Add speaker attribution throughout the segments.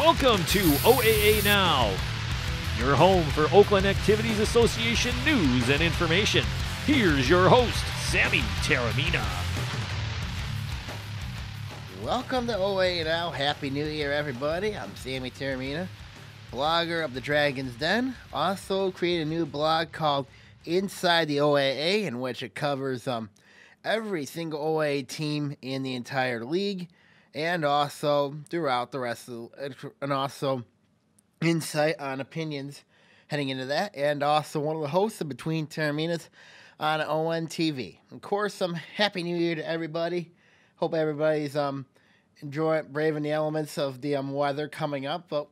Speaker 1: Welcome to OAA Now, your home for Oakland Activities Association news and information. Here's your host, Sammy Taormina.
Speaker 2: Welcome to OAA Now. Happy New Year, everybody. I'm Sammy Taormina, blogger of the Dragon's Den. Also, create a new blog called Inside the OAA, in which it covers um, every single OAA team in the entire league, and also throughout the rest of, the, and also insight on opinions heading into that, and also one of the hosts of Between Taorminas on ON TV. Of course, some Happy New Year to everybody. Hope everybody's um enjoying braving the elements of the um, weather coming up. But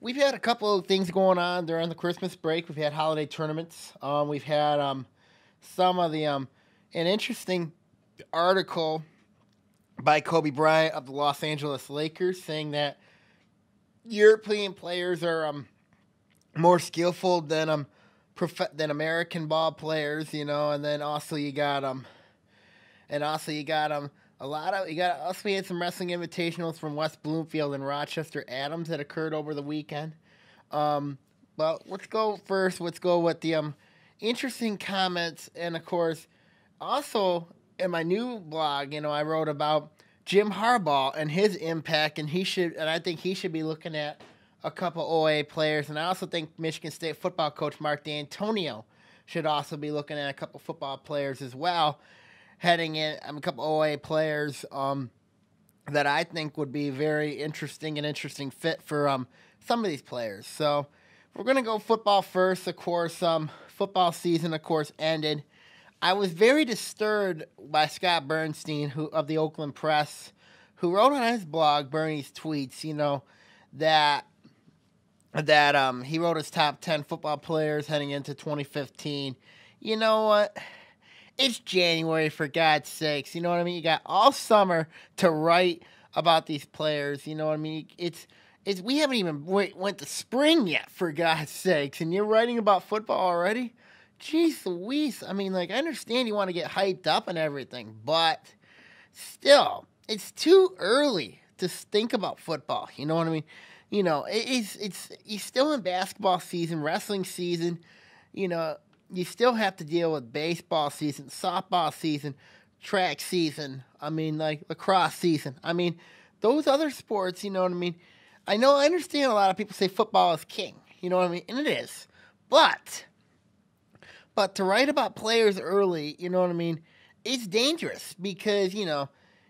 Speaker 2: we've had a couple of things going on during the Christmas break. We've had holiday tournaments. Um, we've had um some of the um an interesting article by Kobe Bryant of the Los Angeles Lakers saying that European players are um more skillful than um prof- than American ball players, you know, and then also you got um and also you got um a lot of you got also we had some wrestling invitationals from West Bloomfield and Rochester Adams that occurred over the weekend. Um but let's go first, let's go with the um interesting comments and of course also in my new blog, you know, I wrote about Jim Harbaugh and his impact and he should and I think he should be looking at a couple OA players, and I also think Michigan State football coach Mark Dantonio should also be looking at a couple football players as well, heading in um, a couple OA players um, that I think would be very interesting and interesting fit for um, some of these players. So we're gonna go football first. Of course, um, football season, of course, ended. I was very disturbed by Scott Bernstein, who of the Oakland Press, who wrote on his blog Bernie's tweets. You know that that um he wrote his top 10 football players heading into 2015. You know what? It's January for God's sakes. You know what I mean? You got all summer to write about these players. You know what I mean? It's it's we haven't even went, went to spring yet for God's sakes, and you're writing about football already. Jeez Louise. I mean, like I understand you want to get hyped up and everything, but still, it's too early to think about football. You know what I mean? you know, it's it's he's still in basketball season, wrestling season. You know, you still have to deal with baseball season, softball season, track season. I mean, like lacrosse season. I mean, those other sports. You know what I mean? I know. I understand. A lot of people say football is king. You know what I mean? And it is, but but to write about players early, you know what I mean? It's dangerous because you know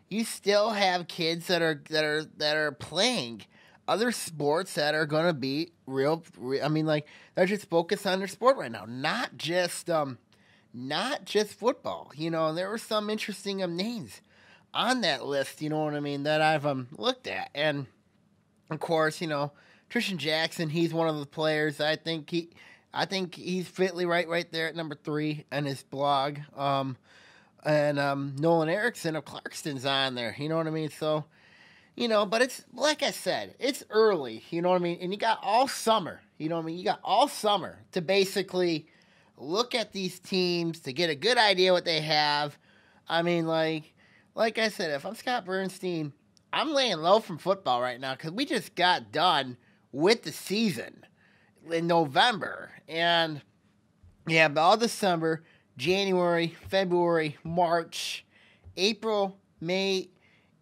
Speaker 2: you still have kids that are that are that are playing other sports that are going to be real, I mean like they're just focused on their sport right now not just um not just football you know there were some interesting um, names on that list you know what i mean that i've um looked at and of course you know Trishton Jackson he's one of the players i think he i think he's fitly right right there at number three and his blog um and um nolan erickson of clarkston's on there you know what i mean so you know, but it's like I said, it's early, you know what I mean? And you got all summer, you know what I mean? You got all summer to basically look at these teams to get a good idea what they have. I mean, like, like I said, if I'm Scott Bernstein, I'm laying low from football right now because we just got done with the season in November, and yeah, all December, January, February, March, April, May,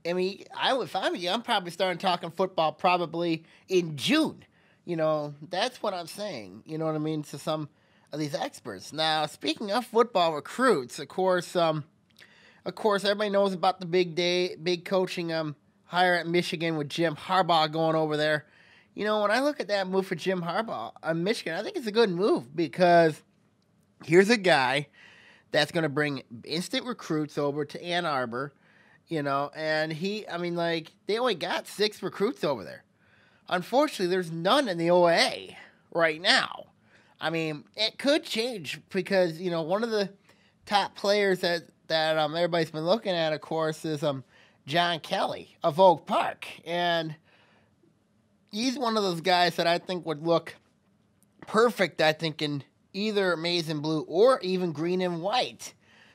Speaker 2: I mean, I if I'm you, I'm probably starting talking football probably in June. You know, that's what I'm saying. You know what I mean to some of these experts. Now, speaking of football recruits, of course, um, of course, everybody knows about the big day, big coaching um hire at Michigan with Jim Harbaugh going over there. You know, when I look at that move for Jim Harbaugh on Michigan, I think it's a good move because here's a guy that's going to bring instant recruits over to Ann Arbor you know, and he, I mean, like, they only got six recruits over there. Unfortunately, there's none in the OA right now. I mean, it could change because, you know, one of the top players that, that um, everybody's been looking at, of course, is um, John Kelly of Oak Park. And he's one of those guys that I think would look perfect, I think, in either maize and blue or even green and white.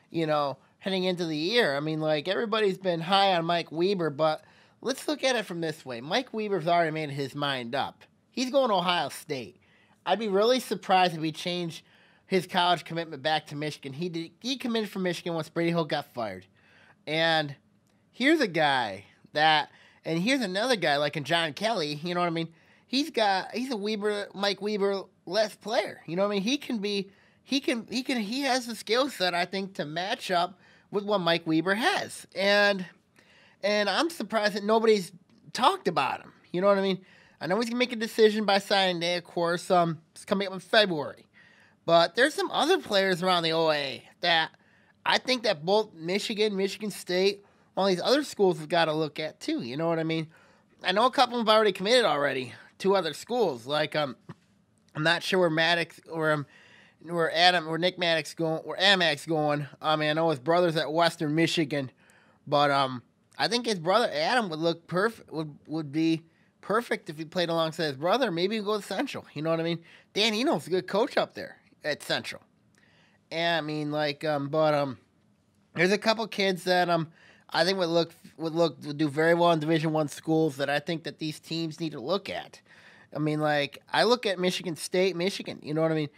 Speaker 2: You know, heading into the year. I mean, like everybody's been high on Mike Weber, but let's look at it from this way. Mike Weber's already made his mind up. He's going to Ohio State. I'd be really surprised if he changed his college commitment back to Michigan. He did, he committed from Michigan once Brady Hoke got fired. And here's a guy that and here's another guy like in John Kelly, you know what I mean? He's got he's a Weber Mike Weber less player. You know what I mean? He can be he can he can he has the skill set I think to match up with what Mike Weber has. And and I'm surprised that nobody's talked about him. You know what I mean? I know he's gonna make a decision by signing day, of course. Um, it's coming up in February, but there's some other players around the OA that I think that both Michigan, Michigan State, all these other schools have got to look at too. You know what I mean? I know a couple have already committed already to other schools. Like um, I'm not sure where Maddox or um, where Adam or Nick Maddox going, where Amax going. I mean, I know his brother's at Western Michigan, but um, I think his brother Adam would look perfect. Would would be perfect if he played alongside his brother. Maybe go to Central. You know what I mean? Dan Enos a good coach up there at Central. And I mean, like, um, but um, there's a couple kids that um, I think would look would look would do very well in Division One schools that I think that these teams need to look at. I mean, like, I look at Michigan State, Michigan. You know what I mean?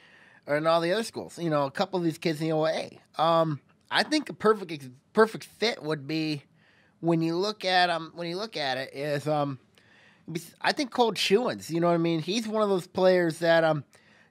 Speaker 2: Or in all the other schools. You know, a couple of these kids in the OA. Um, I think a perfect perfect fit would be when you look at um when you look at it is um I think Colt Chewins, you know what I mean? He's one of those players that um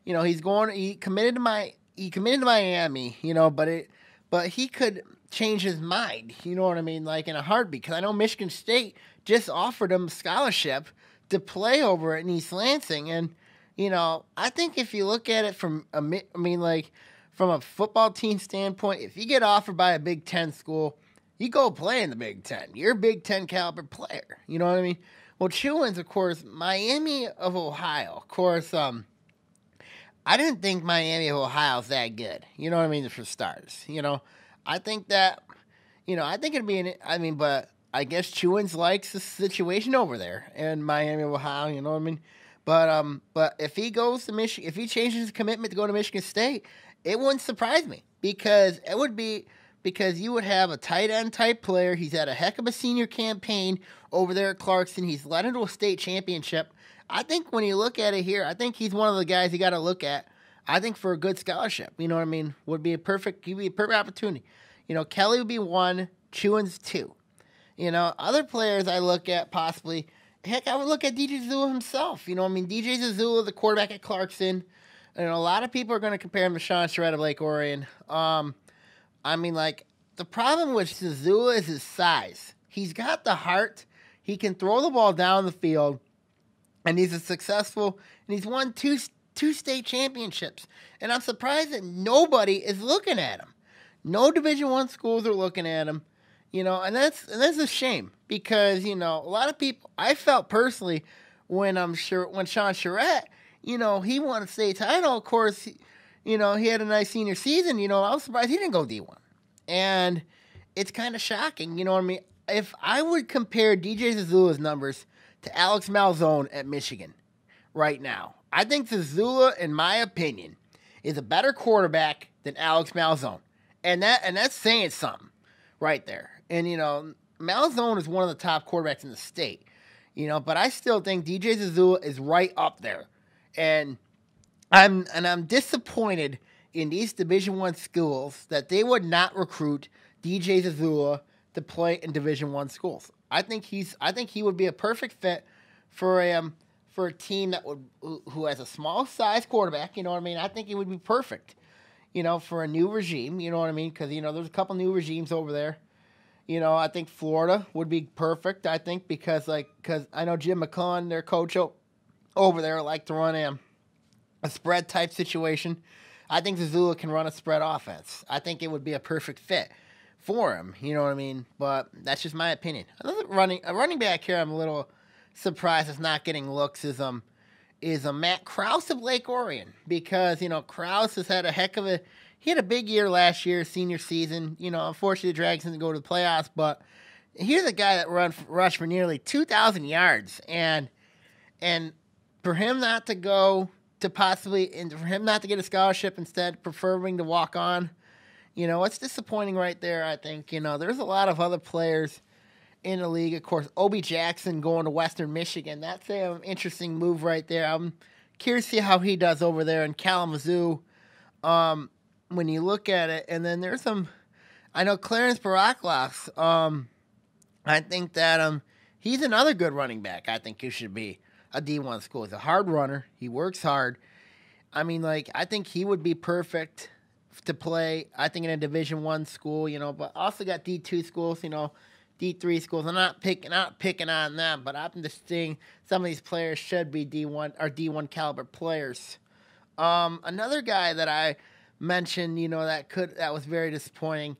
Speaker 2: you know, he's going he committed to my he committed to Miami, you know, but it but he could change his mind, you know what I mean, like in a heartbeat cuz I know Michigan State just offered him scholarship to play over at East Lansing and you know, I think if you look at it from a I mean like from a football team standpoint, if you get offered by a Big 10 school, you go play in the Big Ten. You're a Big Ten caliber player. You know what I mean? Well, Chewins, of course, Miami of Ohio. Of course, um, I didn't think Miami of Ohio's that good. You know what I mean? For starters, you know, I think that, you know, I think it'd be an. I mean, but I guess Chewins likes the situation over there in Miami Ohio. You know what I mean? But um, but if he goes to Michigan, if he changes his commitment to go to Michigan State, it wouldn't surprise me because it would be because you would have a tight end type player. He's had a heck of a senior campaign over there at Clarkston. He's led into a state championship. I think when you look at it here, I think he's one of the guys you got to look at. I think for a good scholarship, you know what I mean, would be a perfect, he'd be a perfect opportunity. You know, Kelly would be one, Chewins two. You know, other players I look at possibly. Heck, I would look at DJ Zazula himself. You know, I mean, DJ Zazula, the quarterback at Clarkston. And a lot of people are going to compare him to Sean Charette of Lake Orion. Um, I mean, like, the problem with Zazula is his size. He's got the heart. He can throw the ball down the field, and he's a successful, and he's won two two state championships. And I'm surprised that nobody is looking at him. No Division One schools are looking at him. You know, and that's and that's a shame because you know a lot of people. I felt personally when I'm sure when Sean Charette, you know, he won a state title. Of course, you know, he had a nice senior season. You know, I was surprised he didn't go D1. And it's kind of shocking. You know what I mean? If I would compare DJ Zazula's numbers to Alex Malzone at Michigan right now, I think Zazula, in my opinion, is a better quarterback than Alex Malzone. And that and that's saying something right there. And you know, Malzone is one of the top quarterbacks in the state. You know, but I still think DJ Zazula is right up there. And I'm and I'm disappointed in these Division One schools that they would not recruit DJ Zazula to play in Division One schools. I think he's I think he would be a perfect fit for a um, for a team that would who has a small size quarterback. You know what I mean? I think it would be perfect. You know, for a new regime. You know what I mean? Because you know there's a couple new regimes over there. You know, I think Florida would be perfect. I think because like because I know Jim McClellan, their coach over there, like to run a a spread type situation. I think Zazula can run a spread offense. I think it would be a perfect fit for him. You know what I mean? But that's just my opinion. Running a running back here. I'm a little surprised is not getting looks. Is um is a Matt Kraus of Lake Orion because you know Kraus has had a heck of a he had a big year last year, senior season. You know, unfortunately, the Dragons didn't go to the playoffs, but here's a guy that run rushed for nearly two thousand yards, and and for him not to go to possibly and for him not to get a scholarship instead preferring to walk on you know it's disappointing right there i think you know there's a lot of other players in the league. Of course, Obi Jackson going to Western Michigan. That's an interesting move right there. I'm curious to see how he does over there in Kalamazoo. Um, when you look at it, and then there's some. I know Clarence Baraklas. Um, I think that um, he's another good running back. I think he should be a D1 school. He's a hard runner. He works hard. I mean, like I think he would be perfect to play. I think in a Division One school, you know, but also got D two schools, you know, D three schools. I'm not picking not picking on them, but I'm just saying some of these players should be D one or D one caliber players. Um, another guy that I mentioned, you know, that could that was very disappointing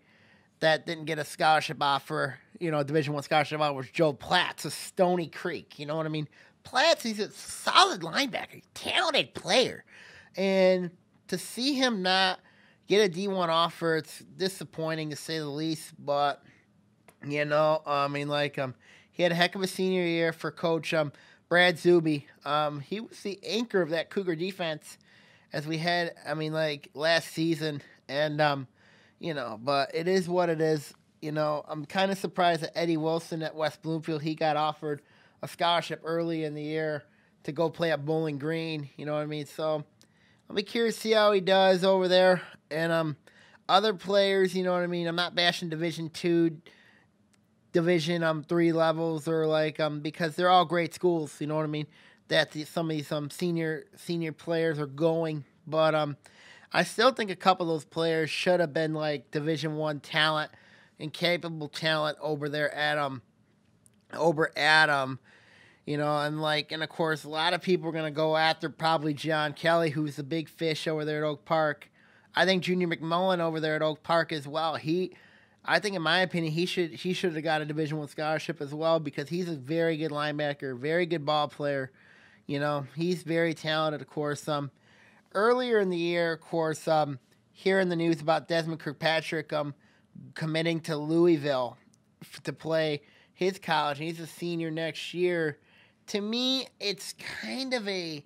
Speaker 2: that didn't get a scholarship offer, you know, Division One scholarship offer was Joe Platts of Stoney Creek. You know what I mean? Platts, he's a solid linebacker, talented player, and to see him not get a D1 offer. It's disappointing to say the least, but you know, I mean, like, um, he had a heck of a senior year for Coach um, Brad Zuby. Um, he was the anchor of that Cougar defense as we had, I mean, like last season, and um, you know, but it is what it is. You know, I'm kind of surprised that Eddie Wilson at West Bloomfield he got offered a scholarship early in the year to go play at Bowling Green. You know what I mean? So I'll be curious to see how he does over there. And um, other players, you know what I mean. I'm not bashing Division two, Division um three levels or like um because they're all great schools. You know what I mean. That some of these um senior senior players are going, but um, I still think a couple of those players should have been like Division one talent and capable talent over there at um over at um you know, and like, and of course, a lot of people are going to go after probably John Kelly, who's the big fish over there at Oak Park. I think Junior McMullen over there at Oak Park as well. He, I think, in my opinion, he should he should have got a Division One scholarship as well because he's a very good linebacker, very good ball player. You know, he's very talented. Of course, um, earlier in the year, of course, um, hearing the news about Desmond Kirkpatrick um committing to Louisville f- to play his college, and he's a senior next year to me, it's kind of a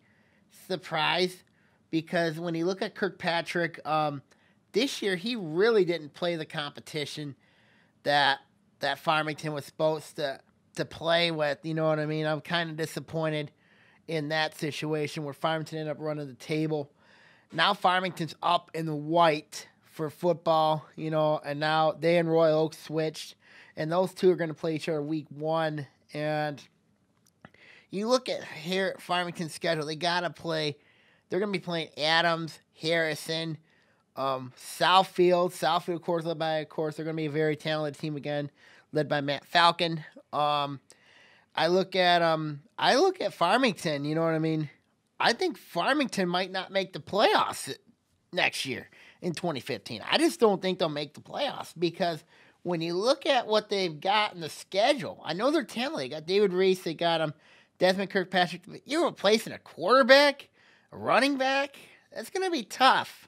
Speaker 2: surprise because when you look at Kirkpatrick, um, this year he really didn't play the competition that that Farmington was supposed to to play with. You know what I mean? I'm kind of disappointed in that situation where Farmington ended up running the table. Now Farmington's up in the white for football, you know, and now they and Royal Oak switched, and those two are going to play each other week one, and you look at here Farmington's schedule, they got to play. They're going to be playing Adams, Harrison, um, Southfield. Southfield, of course, led by, of course, they're going to be a very talented team again, led by Matt Falcon. Um, I look at um, I look at Farmington. You know what I mean? I think Farmington might not make the playoffs next year in 2015. I just don't think they'll make the playoffs because when you look at what they've got in the schedule, I know they're talented. They got David Reese, they got. Um, Desmond Kirkpatrick, you're replacing a quarterback, a running back. That's going to be tough.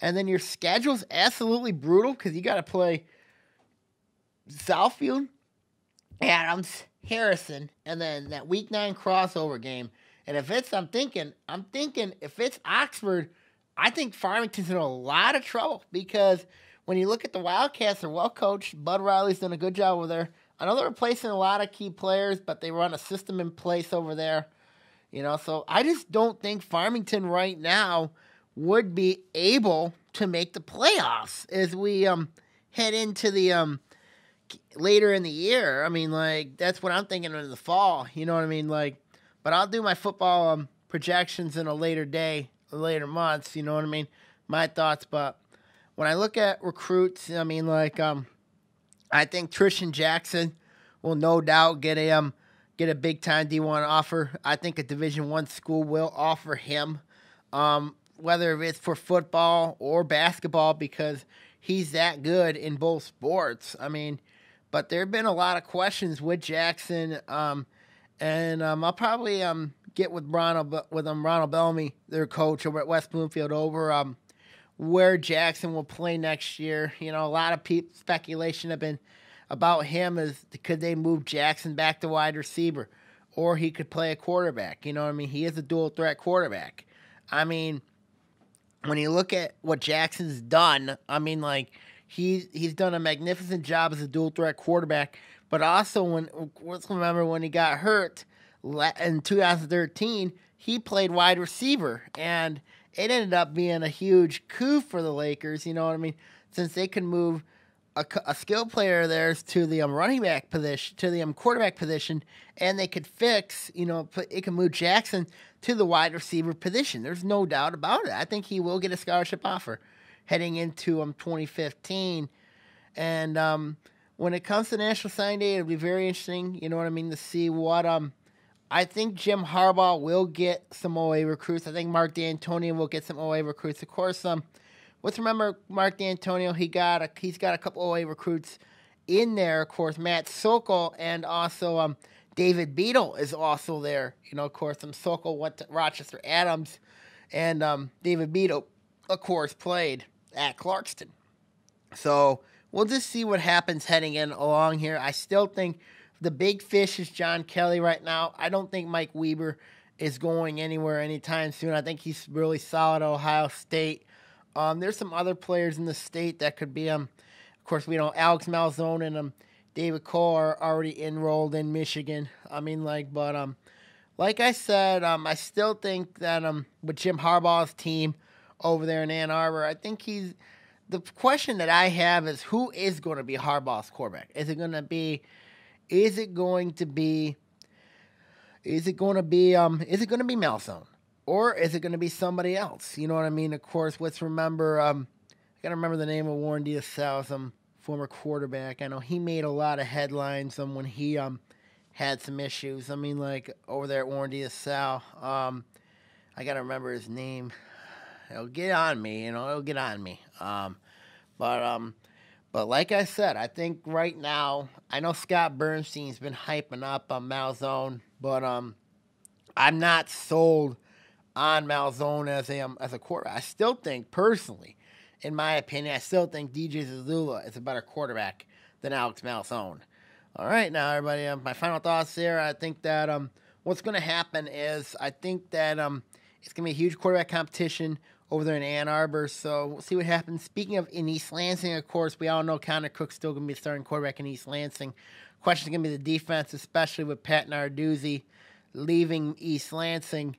Speaker 2: And then your schedule's absolutely brutal because you got to play Southfield, Adams, Harrison, and then that week nine crossover game. And if it's, I'm thinking, I'm thinking if it's Oxford, I think Farmington's in a lot of trouble because when you look at the Wildcats, they're well coached. Bud Riley's done a good job over there. I know they're replacing a lot of key players, but they run a system in place over there. You know, so I just don't think Farmington right now would be able to make the playoffs as we um head into the um later in the year. I mean, like that's what I'm thinking in the fall. You know what I mean? Like, but I'll do my football um, projections in a later day, later months. You know what I mean? My thoughts, but when I look at recruits, I mean, like um I think Trishton Jackson will no doubt get a um get a big time D1 offer. I think a Division One school will offer him, um, whether it's for football or basketball, because he's that good in both sports. I mean, but there have been a lot of questions with Jackson, um, and um, I'll probably um get with Ronald with um Ronald Bellamy, their coach over at West Bloomfield, over um where Jackson will play next year. You know, a lot of people speculation have been about him is could they move Jackson back to wide receiver or he could play a quarterback. You know I mean? He is a dual threat quarterback. I mean, when you look at what Jackson's done, I mean like he's he's done a magnificent job as a dual threat quarterback, But also, when let's remember when he got hurt in 2013, he played wide receiver, and it ended up being a huge coup for the Lakers. You know what I mean? Since they could move a, a skill player theirs to the um, running back position, to the um, quarterback position, and they could fix, you know, put, it can move Jackson to the wide receiver position. There's no doubt about it. I think he will get a scholarship offer heading into um 2015, and um, when it comes to National Signing Day, it'll be very interesting. You know what I mean to see what um. I think Jim Harbaugh will get some OA recruits. I think Mark Dantonio will get some OA recruits. Of course, um, let's remember Mark Dantonio. He got a he's got a couple OA recruits in there. Of course, Matt Sokol and also um, David Beadle is also there. You know, of course, um, Sokol went to Rochester Adams, and um, David Beadle, of course, played at Clarkston. So we'll just see what happens heading in along here. I still think the big fish is John Kelly right now. I don't think Mike Weber is going anywhere anytime soon. I think he's really solid at Ohio State. Um, there's some other players in the state that could be um. Of course, we know Alex Malzone and um David Cole are already enrolled in Michigan. I mean, like, but um, like I said, um, I still think that um with Jim Harbaugh's team over there in Ann Arbor, I think he's. The question that I have is who is going to be Harbaugh's quarterback? Is it going to be? Is it going to be? Is it going to be? Um, is it going to be Malzone? Or is it going to be somebody else? You know what I mean? Of course, let's remember. Um, I got to remember the name of Warren Salle, some former quarterback. I know he made a lot of headlines um, when he um had some issues. I mean, like over there at Warren La Um, I got to remember his name. It'll get on me, you know. It'll get on me. Um, but um, but like I said, I think right now, I know Scott Bernstein's been hyping up on Malzone, but um, I'm not sold on Malzone as a um, as a quarterback. I still think personally, in my opinion, I still think DJ Zazula is a better quarterback than Alex Malzone. All right, now everybody, um, my final thoughts there. I think that um, what's going to happen is I think that um, it's going to be a huge quarterback competition over there in Ann Arbor. So we'll see what happens. Speaking of in East Lansing, of course, we all know Connor Cook's still going to be starting quarterback in East Lansing. Question is going to be the defense, especially with Pat Narduzzi leaving East Lansing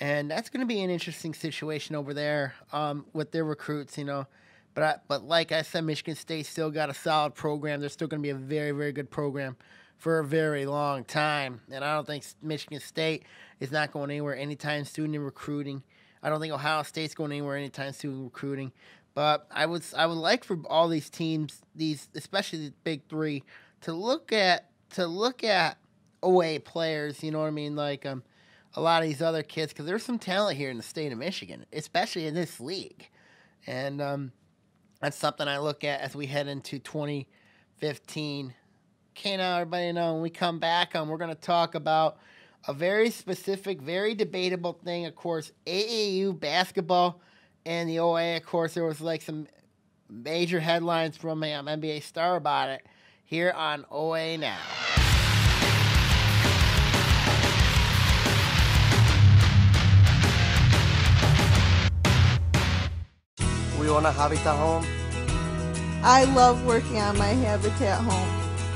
Speaker 2: and that's going to be an interesting situation over there um, with their recruits, you know. But I, but like I said, Michigan State still got a solid program. They're still going to be a very very good program for a very long time, and I don't think Michigan State is not going anywhere anytime soon in recruiting. I don't think Ohio State's going anywhere anytime soon in recruiting. But I would I would like for all these teams, these especially the big three, to look at to look at away players. You know what I mean? Like um, a lot of these other kids because there's some talent here in the state of Michigan, especially in this league, and um, that's something I look at as we head into 2015. Okay, now everybody know when we come back, um, we're going to talk about a very specific, very debatable thing. Of course, AAU basketball and the OA. Of course, there was like some major headlines from um, NBA star about it here on OA now.
Speaker 3: You own a Habitat home?
Speaker 4: I love working on my Habitat home.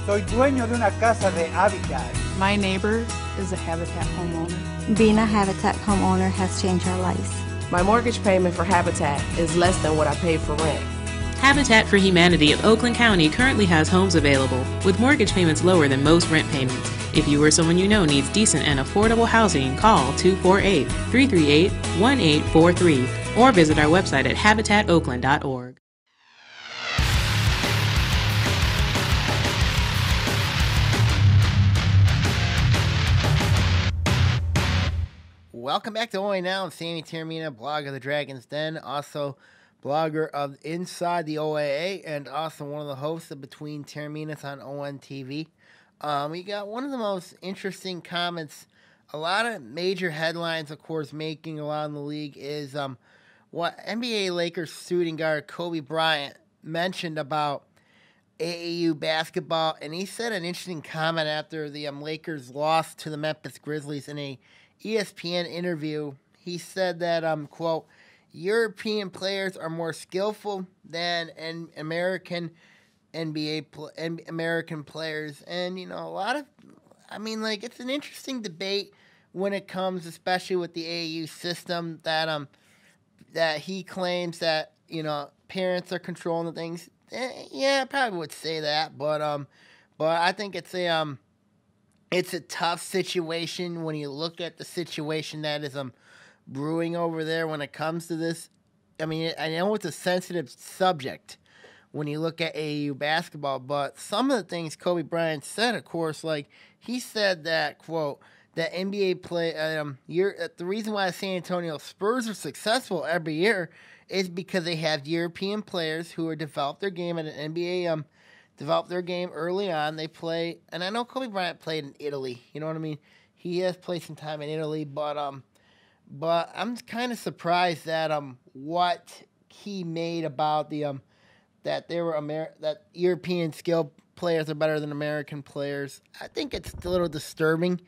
Speaker 5: Soy dueño de una casa de Habitat.
Speaker 6: My neighbor is a Habitat homeowner.
Speaker 7: Being a Habitat homeowner has changed our lives.
Speaker 8: My mortgage payment for Habitat is less than what I pay for rent.
Speaker 9: Habitat for Humanity of Oakland County currently has homes available with mortgage payments lower than most rent payments. If you or someone you know needs decent and affordable housing, call 248 338 1843 or visit our website at habitatoakland.org.
Speaker 2: Welcome back to OAA Now. I'm Sammy Taormina, blog of the Dragon's Den, also blogger of Inside the OAA, and also one of the hosts of Between Taorminas on ONTV. Um, we got one of the most interesting comments. A lot of major headlines, of course, making around the league is um, what NBA Lakers shooting guard Kobe Bryant mentioned about AAU basketball, and he said an interesting comment after the um, Lakers lost to the Memphis Grizzlies in a ESPN interview. He said that, um, quote, European players are more skillful than an American NBA pl- N- American players, and you know a lot of. I mean, like it's an interesting debate when it comes, especially with the AAU system that um that he claims that you know parents are controlling the things. Eh, yeah, I probably would say that, but um, but I think it's a um, it's a tough situation when you look at the situation that is um brewing over there when it comes to this. I mean, I know it's a sensitive subject when you look at AAU basketball, but some of the things Kobe Bryant said, of course, like he said that quote that NBA play um year uh, the reason why San Antonio Spurs are successful every year is because they have European players who are developed their game at an NBA um developed their game early on. They play and I know Kobe Bryant played in Italy, you know what I mean? He has played some time in Italy, but um but I'm kind of surprised that um what he made about the um that there were Amer- that European skill players are better than American players. I think it's a little disturbing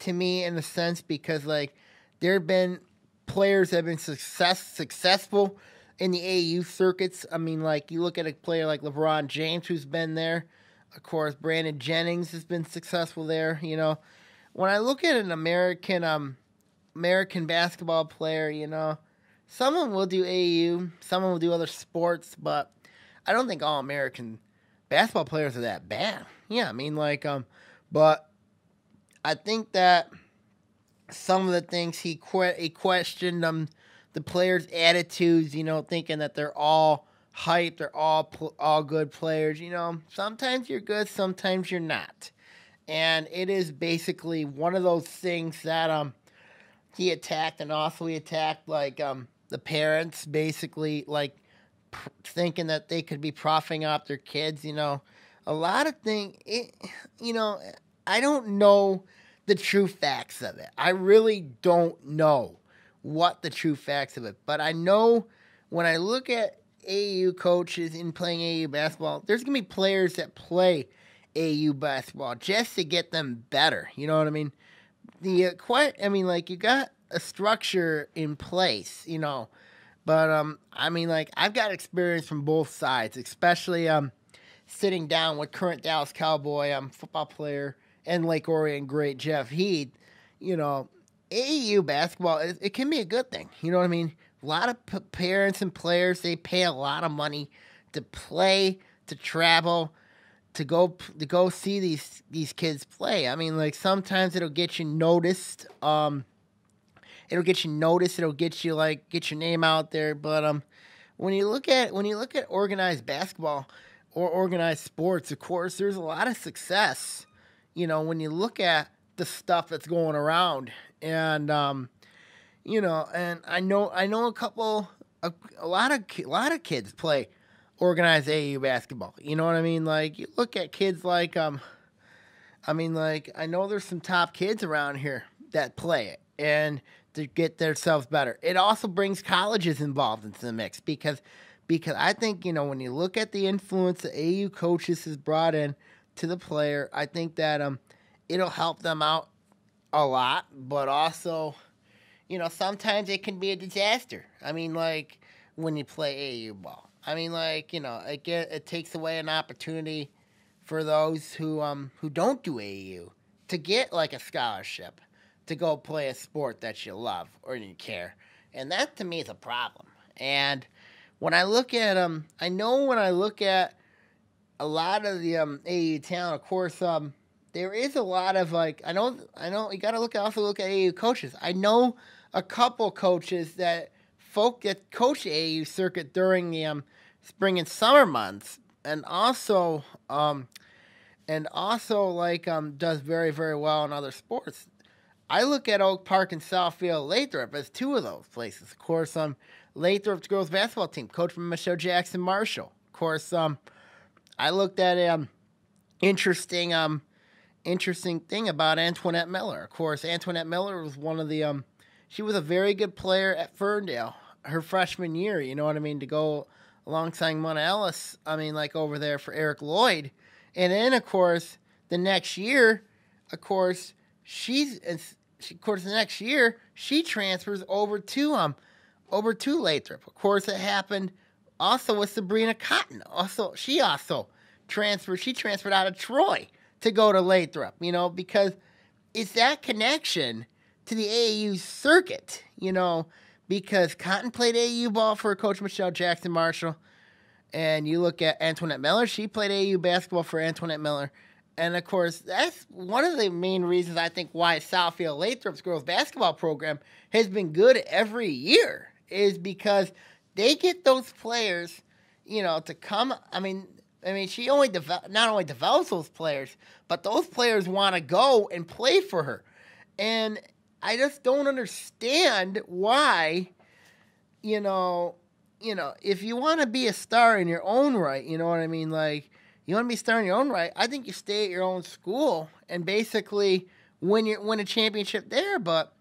Speaker 2: to me in a sense because like there have been players that have been success successful in the AU circuits. I mean, like you look at a player like LeBron James who's been there. Of course, Brandon Jennings has been successful there. You know, when I look at an American um American basketball player, you know, someone will do AU, someone will do other sports, but I don't think all American basketball players are that bad. Yeah, I mean, like, um, but I think that some of the things he que- he questioned um the players' attitudes, you know, thinking that they're all hype, they're all pl- all good players. You know, sometimes you're good, sometimes you're not, and it is basically one of those things that um he attacked, and also he attacked like um the parents, basically like pr- thinking that they could be profiting off their kids. You know, a lot of things. You know, I don't know the true facts of it. I really don't know what the true facts of it, but I know when I look at AU coaches in playing AU basketball, there's gonna be players that play AU basketball just to get them better. You know what I mean? The uh, quite, I mean, like you got a structure in place, you know, but um, I mean, like I've got experience from both sides, especially um, sitting down with current Dallas Cowboy um football player and Lake Orion great Jeff Heath. You know, AAU basketball it, it can be a good thing. You know what I mean? A lot of p- parents and players they pay a lot of money to play, to travel, to go to go see these these kids play. I mean, like sometimes it'll get you noticed. Um, it'll get you noticed. It'll get you like get your name out there. But um, when you look at when you look at organized basketball or organized sports, of course, there's a lot of success. You know, when you look at the stuff that's going around, and um, you know, and I know I know a couple, a, a lot of a lot of kids play organized AAU basketball. You know what I mean? Like you look at kids like um, I mean like I know there's some top kids around here that play it and to get themselves better. It also brings colleges involved into the mix because because I think you know when you look at the influence that AU coaches has brought in to the player, I think that um it'll help them out a lot, but also you know sometimes it can be a disaster. I mean like when you play AU ball. I mean like you know it get, it takes away an opportunity for those who um who don't do AU to get like a scholarship to go play a sport that you love or you care. And that to me is a problem. And when I look at um I know when I look at a lot of the um AU talent, of course, um there is a lot of like I know I know you gotta look also look at AU coaches. I know a couple coaches that folk that coach AU circuit during the um spring and summer months and also um and also like um does very, very well in other sports. I look at Oak Park and Southfield Lathrop as two of those places. Of course, um, Lathrop's girls basketball team, coached by Michelle Jackson Marshall. Of course, um, I looked at um, interesting um, interesting thing about Antoinette Miller. Of course, Antoinette Miller was one of the um, she was a very good player at Ferndale her freshman year. You know what I mean? To go alongside Mona Ellis, I mean, like over there for Eric Lloyd, and then of course the next year, of course she's she, of course the next year she transfers over to um over to Lathrop. Of course, it happened also with Sabrina Cotton. Also, she also transferred. She transferred out of Troy to go to Lathrop. You know, because it's that connection to the AAU circuit. You know, because Cotton played AU ball for Coach Michelle Jackson Marshall, and you look at Antoinette Miller. She played AU basketball for Antoinette Miller. And of course, that's one of the main reasons I think why Southfield Lathrop's girls basketball program has been good every year is because they get those players, you know, to come. I mean, I mean, she only develop, not only develops those players, but those players want to go and play for her. And I just don't understand why, you know, you know, if you want to be a star in your own right, you know what I mean, like you want to be a star in your own right, I think you stay at your own school and basically win your win a championship there. But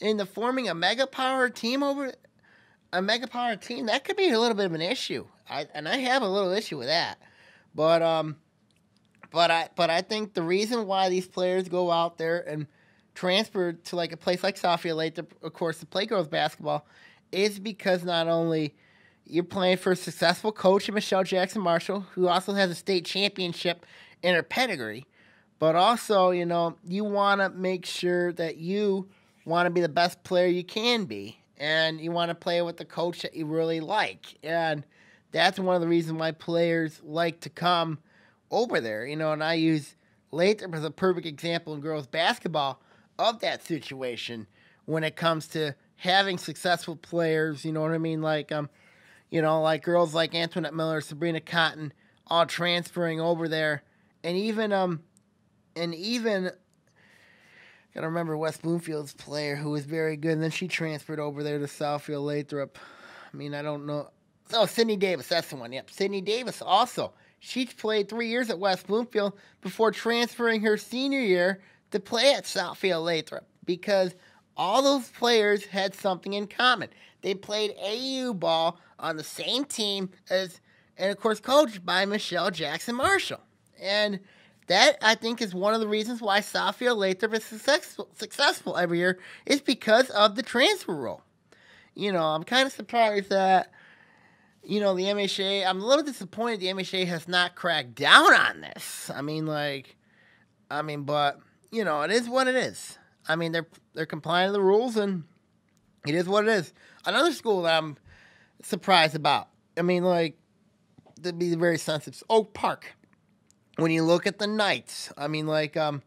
Speaker 2: in the forming a mega power team over a mega power team, that could be a little bit of an issue. I, and I have a little issue with that. But um, but I but I think the reason why these players go out there and transfer to like a place like Southfield Lake, of course, to play girls basketball, is because not only you're playing for a successful coach, Michelle Jackson Marshall, who also has a state championship in her pedigree. But also, you know, you want to make sure that you want to be the best player you can be. And you want to play with the coach that you really like. And that's one of the reasons why players like to come over there. You know, and I use Lathrop as a perfect example in girls basketball of that situation when it comes to having successful players. You know what I mean? Like, um, you know, like girls like Antoinette Miller, Sabrina Cotton, all transferring over there, and even um, and even gotta remember West Bloomfield's player who was very good, and then she transferred over there to Southfield Lathrop. I mean, I don't know. Oh, Sydney Davis, that's the one. Yep, Sydney Davis also. She played three years at West Bloomfield before transferring her senior year to play at Southfield Lathrop because all those players had something in common. They played AU ball on the same team as, and of course, coached by Michelle Jackson Marshall. And that I think is one of the reasons why Southfield Lathrop is successful, successful every year is because of the transfer rule. You know, I'm kind of surprised that you know the MHA. I'm a little disappointed the MHA has not cracked down on this. I mean, like, I mean, but you know, it is what it is. I mean, they're they're complying to the rules, and it is what it is. Another school that I'm surprised about. I mean, like, to be very sensitive, Oak Park. When you look at the Knights, I mean, like, um,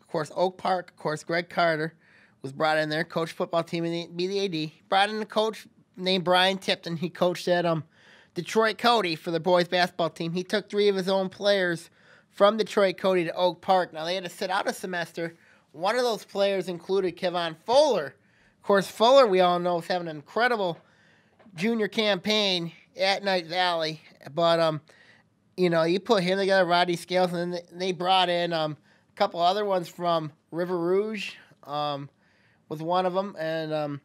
Speaker 2: of course, Oak Park, of course, Greg Carter was brought in there, coach football team be the AD. Brought in a coach named Brian Tipton. He coached at um Detroit Cody for the boys basketball team. He took three of his own players from Detroit Cody to Oak Park. Now they had to sit out a semester. One of those players included Kevon Fuller. Of course, Fuller, we all know, is having an incredible junior campaign at Night Valley. But um, you know, you put him together, Roddy Scales, and then they brought in um a couple other ones from River Rouge. Um, was one of them, and um,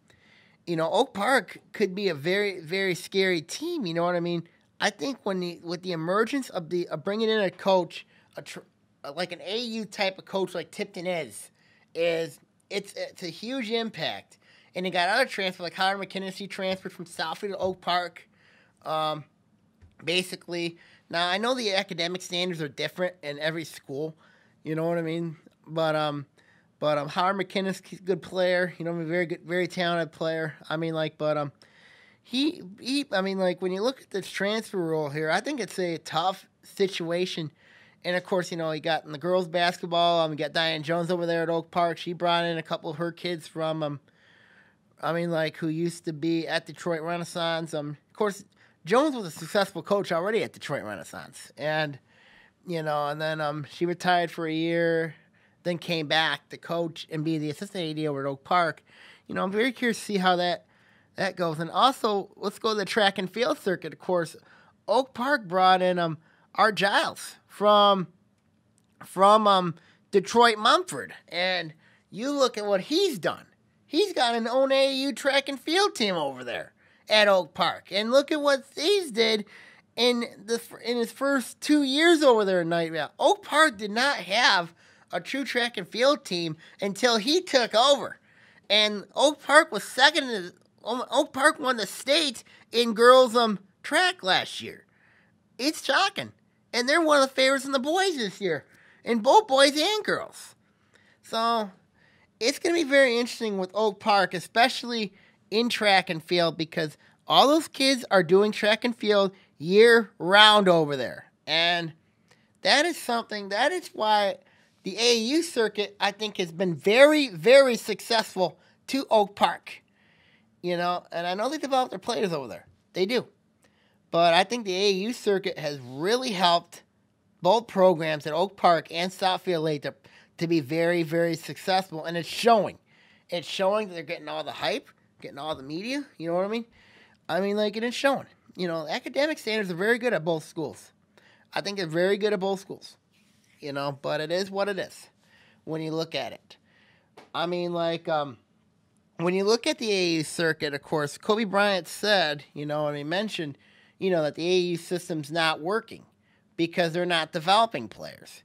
Speaker 2: you know, Oak Park could be a very very scary team. You know what I mean? I think when the with the emergence of the of bringing in a coach, a tr- like an AU type of coach like Tipton is, is it's it's a huge impact. And he got other transfers like Howard McKinnon. He transferred from Southfield to Oak Park. Um, basically, now I know the academic standards are different in every school. You know what I mean? But um, but um, Howard McKinnon's a good player. You know, very good, very talented player. I mean, like, but um, he he. I mean, like when you look at this transfer rule here, I think it's a tough situation. And of course, you know, he got in the girls' basketball. Um, we got Diane Jones over there at Oak Park. She brought in a couple of her kids from um, I mean, like who used to be at Detroit Renaissance. Um, of course, Jones was a successful coach already at Detroit Renaissance, and you know, and then um, she retired for a year, then came back to coach and be the assistant AD over at Oak Park. You know, I'm very curious to see how that that goes. And also, let's go to the track and field circuit. Of course, Oak Park brought in um Art Giles from from um Detroit Mumford, and you look at what he's done. He's got an own AU track and field team over there at Oak Park, and look at what he's did in the in his first two years over there in Night Valley. Oak Park did not have a true track and field team until he took over, and Oak Park was second. In the, Oak Park won the state in girls um track last year. It's shocking. And they're one of the favorites in the boys this year, in both boys and girls. So it's going to be very interesting with Oak Park, especially in track and field, because all those kids are doing track and field year round over there. And that is something, that is why the AAU circuit, I think, has been very, very successful to Oak Park. You know, and I know they develop their players over there. They do. But I think the AAU circuit has really helped both programs at Oak Park and Southfield Lake to, to be very, very successful. And it's showing. It's showing that they're getting all the hype, getting all the media. You know what I mean? I mean, like, it is showing. You know, academic standards are very good at both schools. I think they're very good at both schools. You know, but it is what it is when you look at it. I mean, like, um, when you look at the AAU circuit, of course, Kobe Bryant said, you know, and he mentioned, you know, that the AAU system's not working because they're not developing players.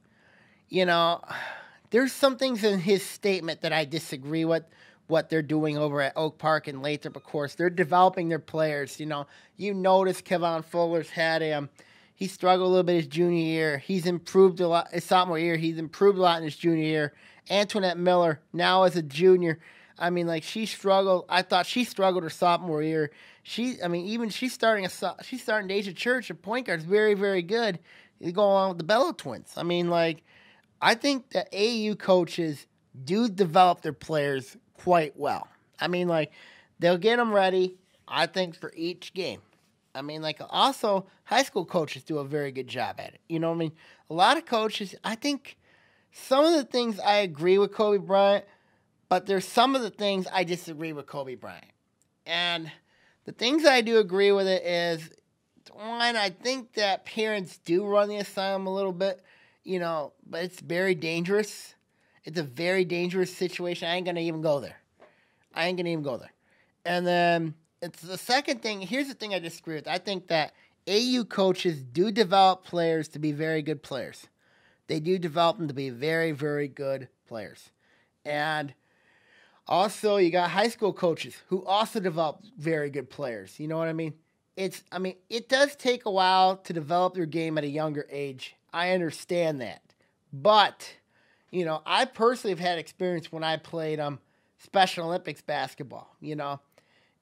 Speaker 2: You know, there's some things in his statement that I disagree with what they're doing over at Oak Park and Lathrop, of course. They're developing their players. You know, you notice Kevon Fuller's had him. He struggled a little bit his junior year. He's improved a lot his sophomore year. He's improved a lot in his junior year. Antoinette Miller, now as a junior, I mean, like she struggled. I thought she struggled her sophomore year. She, I mean, even she's starting a she's starting Deja Church. Her point guard, is very, very good. You go along with the Bello twins. I mean, like, I think that AU coaches do develop their players quite well. I mean, like, they'll get them ready. I think for each game. I mean, like, also high school coaches do a very good job at it. You know I mean? A lot of coaches. I think some of the things I agree with Kobe Bryant but there's some of the things I disagree with Kobe Bryant. And the things I do agree with it is one, I think that parents do run the asylum a little bit, you know, but it's very dangerous. It's a very dangerous situation. I ain't gonna even go there. I ain't gonna even go there. And then it's the second thing. Here's the thing I disagree with. I think that AU coaches do develop players to be very good players. They do develop them to be very, very good players. And also, you got high school coaches who also develop very good players. You know what I mean? It's I mean, it does take a while to develop your game at a younger age. I understand that. But, you know, I personally have had experience when I played um Special Olympics basketball, you know.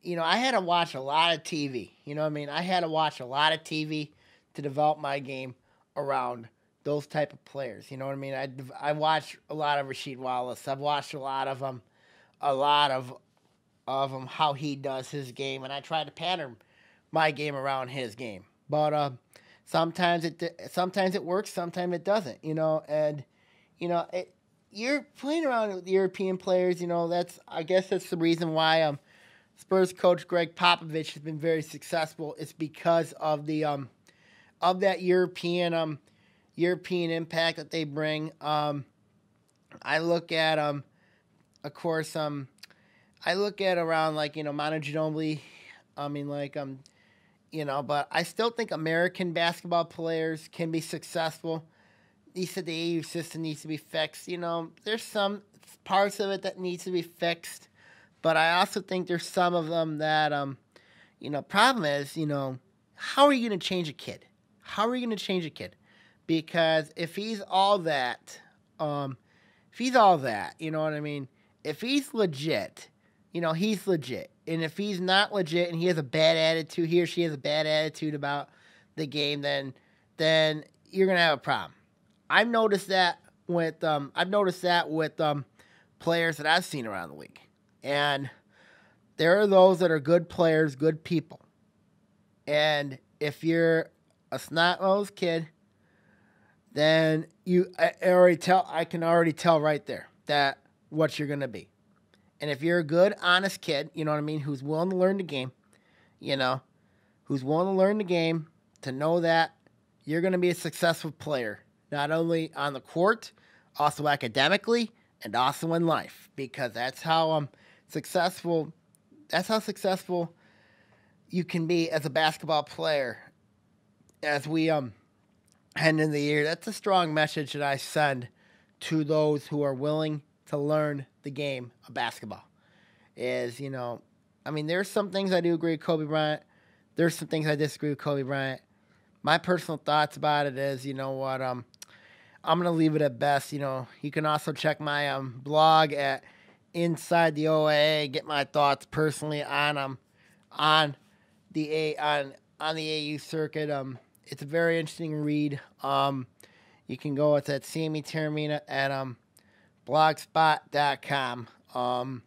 Speaker 2: You know, I had to watch a lot of TV. You know what I mean? I had to watch a lot of TV to develop my game around those type of players. You know what I mean? I I watched a lot of Rasheed Wallace. I've watched a lot of um a lot of of him how he does his game, and I try to pattern my game around his game. But uh, sometimes it sometimes it works, sometimes it doesn't. You know, and you know it, you're playing around with European players. You know, that's I guess that's the reason why um Spurs coach Gregg Popovich has been very successful. It's because of the um of that European um European impact that they bring. Um, I look at um of course, um, I look at around like you know Manu Ginobili. I mean, like um, you know, but I still think American basketball players can be successful. He said the AU system needs to be fixed. You know, there's some parts of it that needs to be fixed, but I also think there's some of them that um, you know, problem is you know, how are you going to change a kid? How are you going to change a kid? Because if he's all that, um, if he's all that, you know what I mean if he's legit, you know, he's legit. And if he's not legit and he has a bad attitude, he or she has a bad attitude about the game, then then you're gonna have a problem. I've noticed that with um I've noticed that with um players that I've seen around the league. And there are those that are good players, good people. And if you're a snot nosed kid, then you I already tell I can already tell right there that what you're going to be. And if you're a good, honest kid, you know what I mean, who's willing to learn the game, you know, who's willing to learn the game, to know that you're going to be a successful player, not only on the court, also academically, and also in life, because that's how um successful. That's how successful you can be as a basketball player. As we um end in the year, that's a strong message that I send to those who are willing to learn the game of basketball. Is, you know, I mean, there's some things I do agree with Kobe Bryant. There's some things I disagree with Kobe Bryant. my personal thoughts about it is, you know what, um, I'm gonna leave it at best. You know, you can also check my um blog at Inside the OAA. Get my thoughts personally on um on the A on on the AU circuit. Um, it's a very interesting read. Um, you can go. It's at Sammy Taormina at um blogspot.com. Um,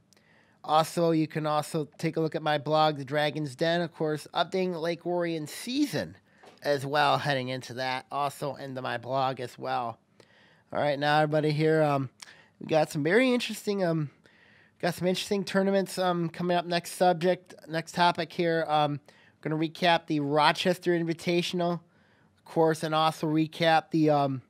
Speaker 2: also, you can also take a look at my blog, The Dragon's Den, of course, updating Lake Orion season as well, heading into that. Also, into my blog as well. All right, now everybody here, um, we got some very interesting, um, got some interesting tournaments um coming up. Next subject, next topic here. Um, going to recap the Rochester Invitational, of course, and also recap the um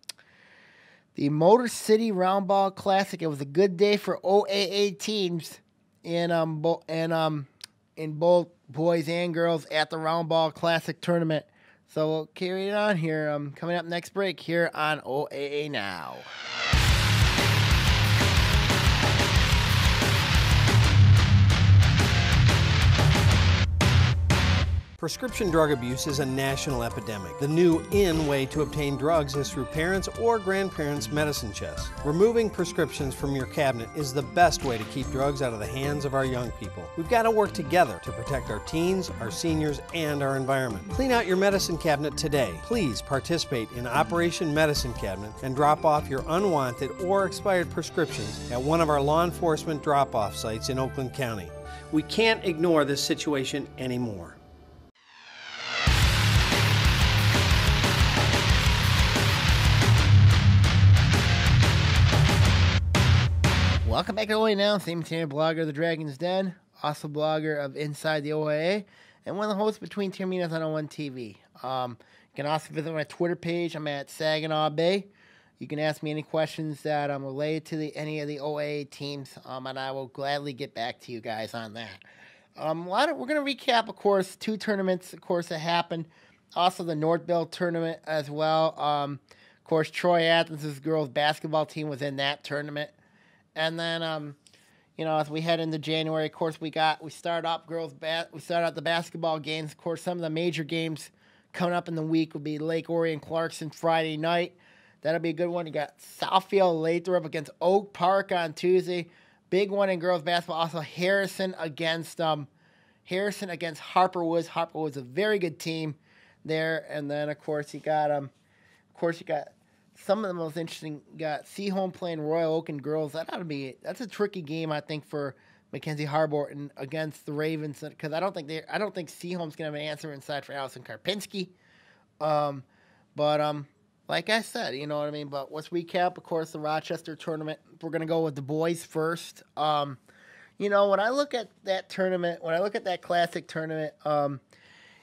Speaker 2: the Motor City Roundball Classic. It was a good day for OAA teams in um bo- and um in both boys and girls at the Roundball Classic tournament. So we'll carry it on here. Um, coming up next break here on OAA Now.
Speaker 10: Prescription drug abuse is a national epidemic. The new in way to obtain drugs is through parents' or grandparents' medicine chests. Removing prescriptions from your cabinet is the best way to keep drugs out of the hands of our young people. We've got to work together to protect our teens, our seniors, and our environment. Clean out your medicine cabinet today. Please participate in Operation Medicine Cabinet and drop off your unwanted or expired prescriptions at one of our law enforcement drop off sites in Oakland County. We can't ignore this situation anymore.
Speaker 2: Welcome back to OAA Now. Same Tanner blogger of the Dragon's Den, also blogger of Inside the OAA, and one of the hosts between Taorminas on One TV. Um, you can also visit my Twitter page. I'm at Saginaw Bay. You can ask me any questions that um, related to the, any of the OAA teams, um, and I will gladly get back to you guys on that. Um, a lot of, we're going to recap, of course, two tournaments, of course, that happened. Also, the North Bell tournament as well. Um, of course, Troy Athens' girls basketball team was in that tournament. And then, um, you know, as we head into January, of course, we got we start up girls bat we start out the basketball games. Of course, some of the major games coming up in the week will be Lake Orion Clarkston Friday night. That'll be a good one. You got Southfield Lathrop against Oak Park on Tuesday. Big one in girls basketball. Also Harrison against um Harrison against Harper Woods. Harper Woods a very good team there. And then of course you got um of course you got some of the most interesting got Seaholm playing Royal Oak and girls. That ought to be that's a tricky game I think for Mackenzie Harborton against the Ravens because I don't think they I don't think Seaholm's gonna have an answer inside for Allison Karpinski. Um, but um, like I said, you know what I mean. But let's recap, of course, the Rochester tournament. We're gonna go with the boys first. Um, you know when I look at that tournament, when I look at that classic tournament, um,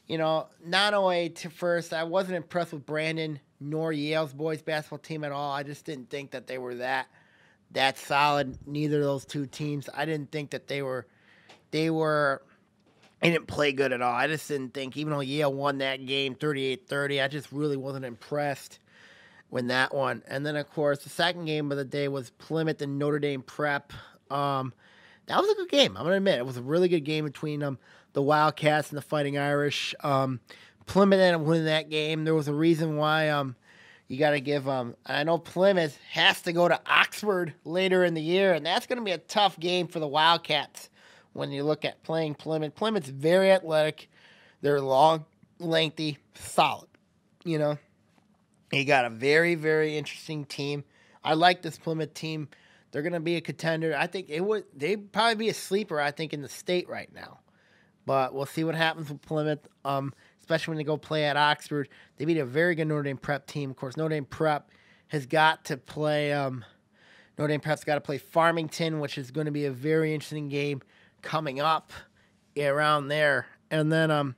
Speaker 2: you know, not only to first, I wasn't impressed with Brandon nor Yale's boys basketball team at all. I just didn't think that they were that that solid. Neither of those two teams. I didn't think that they were they were they didn't play good at all. I just didn't think even though Yale won that game 38-30, I just really wasn't impressed when that one. And then of course the second game of the day was Plymouth and Notre Dame Prep. Um, that was a good game. I'm gonna admit it was a really good game between um, the Wildcats and the Fighting Irish. Um, Plymouth ended up winning that game. There was a reason why um, you got to give um, I know Plymouth has to go to Oxford later in the year, and that's going to be a tough game for the Wildcats when you look at playing Plymouth. Plymouth's very athletic. They're long, lengthy, solid. You know, you got a very, very interesting team. I like this Plymouth team. They're going to be a contender. I think it would. They'd probably be a sleeper. I think in the state right now, but we'll see what happens with Plymouth. Um, especially when they go play at Oxford. They beat a very good Notre Dame Prep team. Of course, Notre Dame Prep has got to play. Um, Notre Dame Prep's got to play Farmington, which is going to be a very interesting game coming up around there. And then um,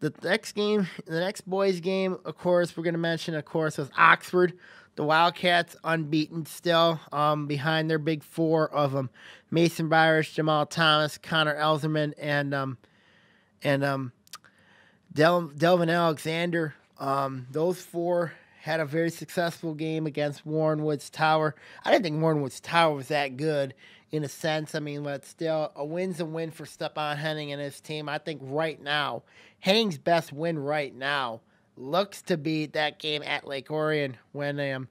Speaker 2: the next game, the next boys game, of course, we're going to mention, of course, was Oxford. The Wildcats unbeaten still um, behind their big four of them: Mason Byers, Jamal Thomas, Connor Elzerman, and um, and um, Del- Delvin Alexander. Um, those four had a very successful game against Warren Woods Tower. I didn't think Warren Woods Tower was that good in a sense. I mean, but still, a win's a win for Stepan Henning and his team. I think right now, Henning's best win right now looks to be that game at Lake Orion when they um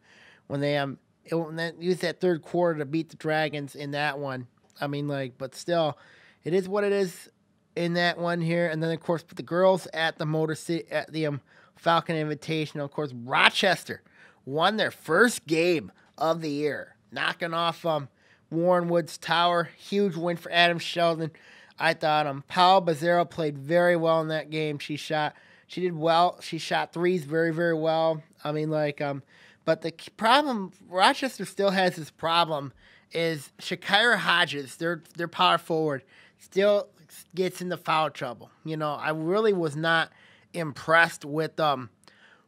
Speaker 2: when they um it, when they use that third quarter to beat the Dragons in that one. I mean, like, but still, it is what it is in that one here. And then of course, the girls at the Motor City at the um, Falcon Invitational, of course, Rochester won their first game of the year, knocking off um Warren Woods Tower. Huge win for Adam Sheldon. I thought um Paul Bazero played very well in that game. She shot she did well. She shot threes very very well. I mean like um but the problem Rochester still has this problem is Shakira Hodges, their their power forward, still gets into foul trouble. You know, I really was not impressed with um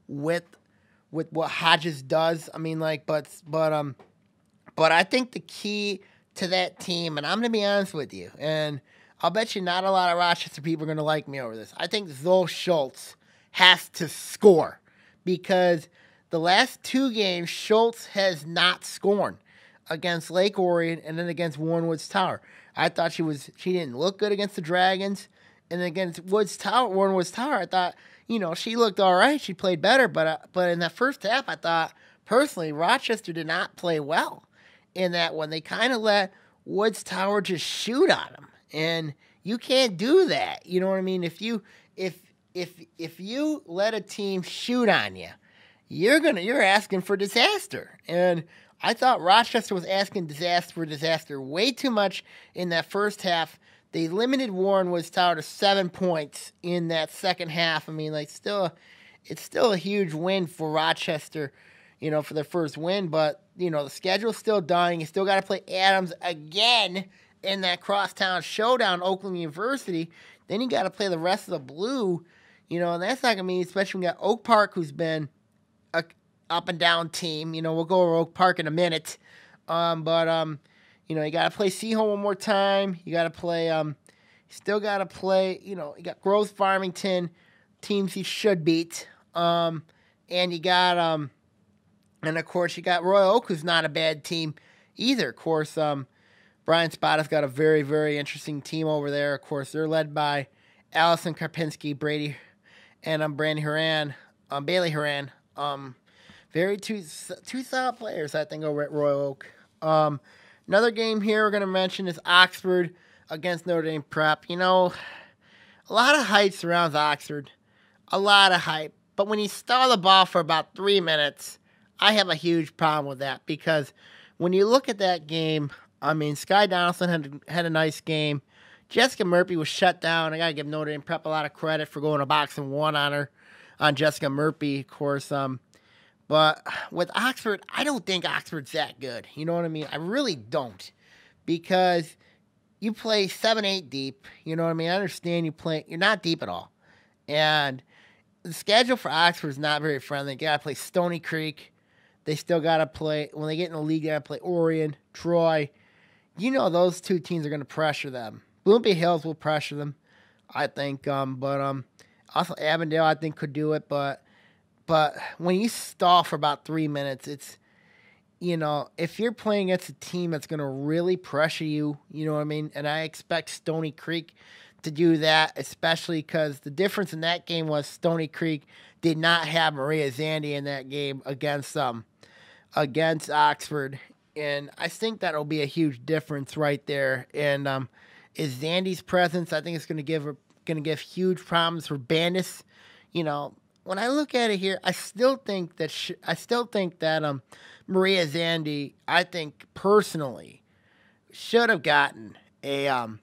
Speaker 2: with with what Hodges does. I mean like but but um but I think the key to that team, and I'm to be honest with you, and I'll bet you not a lot of Rochester people are to like me over this. I think Zoe Schultz has to score because the last two games, Schultz has not scored against Lake Orion and then against Warren Woods Tower. I thought she was she didn't look good against the Dragons, and against Woods Tower, Warren Woods Tower, I thought you know she looked all right. She played better, but uh, but in that first half, I thought personally Rochester did not play well in that one. They kind of let Woods Tower just shoot on them, and you can't do that. You know what I mean? If you if if if you let a team shoot on you, you're gonna you're asking for disaster. And I thought Rochester was asking disaster for disaster way too much in that first half. They limited Warren Woods Tower to seven points in that second half. I mean, like still, it's still a huge win for Rochester you know, for their first win. But, you know, the schedule's still dying. You still got to play Adams again in that crosstown showdown, Oakland University. Then you got to play the rest of the blue, you know, and that's not to be, especially when you got Oak Park, who's been a up and down team. You know, we'll go over Oak Park in a minute. Um, but, um, you know, you got to play Seaholm one more time. You got to play, um, still got to play, you know, you got Groves Farmington, teams he should beat. Um, and you got, um, and of course, you got Royal Oak, who's not a bad team either. Of course, um, Brian Spada's got a very, very interesting team over there. Of course, they're led by Allison Karpinski, Brady, and um, Brandy Horan, um, Bailey Horan. Um, very two two solid players, I think, over at Royal Oak. Um, another game here we're going to mention is Oxford against Notre Dame Prep. You know, a lot of hype surrounds Oxford, a lot of hype. But when you stall the ball for about three minutes, I have a huge problem with that because when you look at that game, I mean, Sky Donaldson had had a nice game. Jessica Murphy was shut down. I gotta give Notre Dame Prep a lot of credit for going a box and one on her, on Jessica Murphy, of course. Um, but with Oxford, I don't think Oxford's that good. You know what I mean? I really don't, because you play seven, eight deep. You know what I mean? I understand you play. You're not deep at all, and the schedule for Oxford is not very friendly. You gotta play Stoney Creek. They still got to play when they get in the league. They got to play Orion, Troy. You know those two teams are going to pressure them. Bloomfield Hills will pressure them, I think. Um, but um, also Avondale, I think could do it. But but when you stall for about three minutes, it's you know if you're playing against a team that's going to really pressure you, you know what I mean. And I expect Stoney Creek to do that, especially because the difference in that game was Stoney Creek did not have Maria Zandi in that game against um against Oxford, and I think that'll be a huge difference right there. And um, is Zandi's presence? I think it's going to give going to give huge problems for Bandis. You know, when I look at it here, I still think that sh- I still think that um Maria Zandi, I think personally, should have gotten a um